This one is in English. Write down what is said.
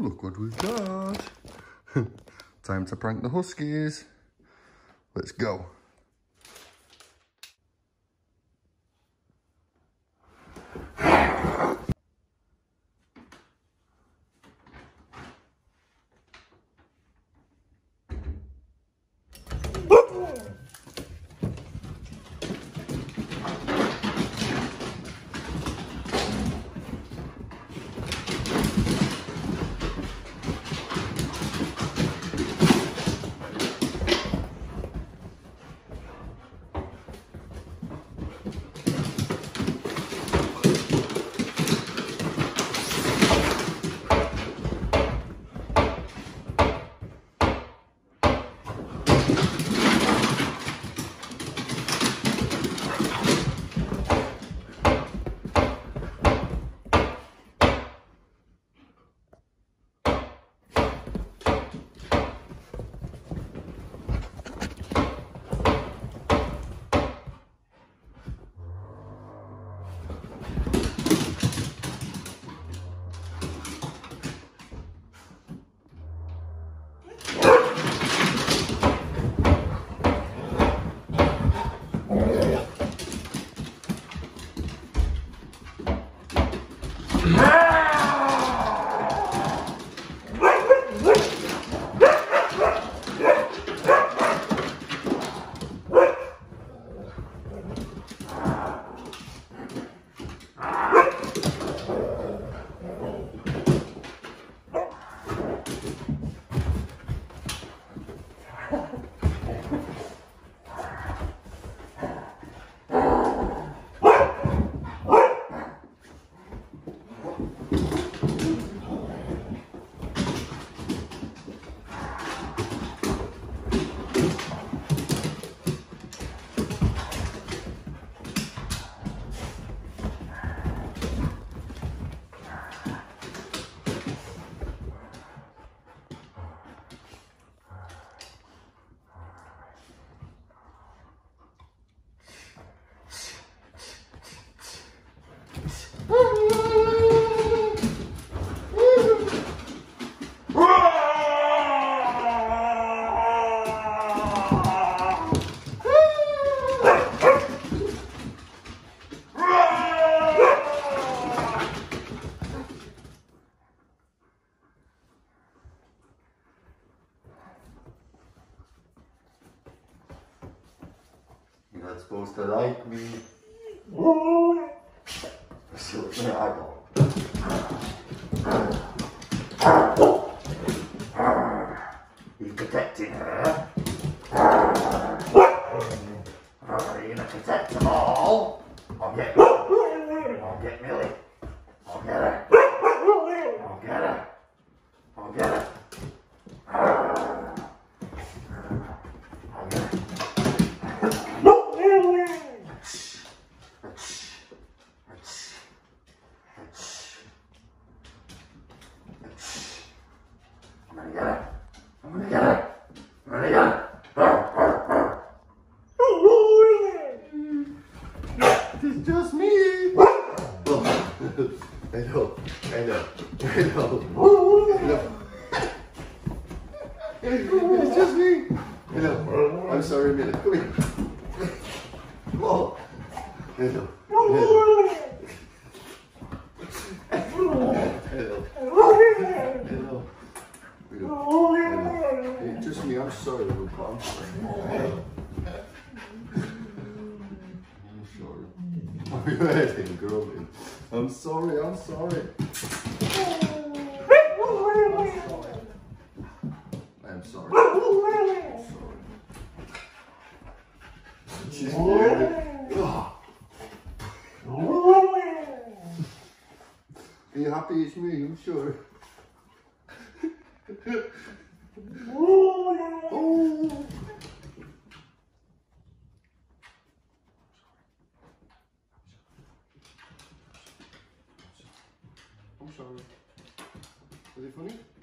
Look what we've got. Time to prank the Huskies. Let's go. Not supposed to like me. See what I go. Protecting her? Are you gonna protect them all? I'll get I'll get Millie. I'll get her. I'll get her. I'll get her. I'll get her. I'm gonna get her. I'm gonna get her. I'm gonna get her. It's just me. Oh. I know. I know. I know. I know. It's just me. I know. I'm sorry, Minna. Come here. Oh. I know. Hello. Hello. Hello. Hello. It's just me. I'm sorry, Luca. I'm sorry. I'm letting girl. I'm sorry. I'm sorry. I'm sorry. I'm sorry. Are you happy it's me? I'm sure. I'm sorry. Is it funny?